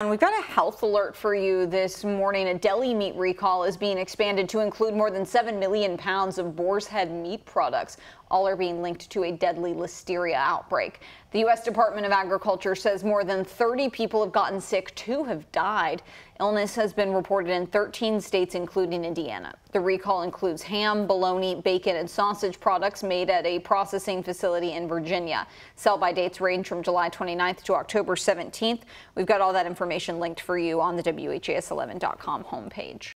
We've got a health alert for you this morning. A deli meat recall is being expanded to include more than 7 million pounds of boar's head meat products. All are being linked to a deadly listeria outbreak. The U.S. Department of Agriculture says more than 30 people have gotten sick, two have died. Illness has been reported in 13 states, including Indiana. The recall includes ham, bologna, bacon, and sausage products made at a processing facility in Virginia. Sell by dates range from July 29th to October 17th. We've got all that information linked for you on the WHAS11.com homepage.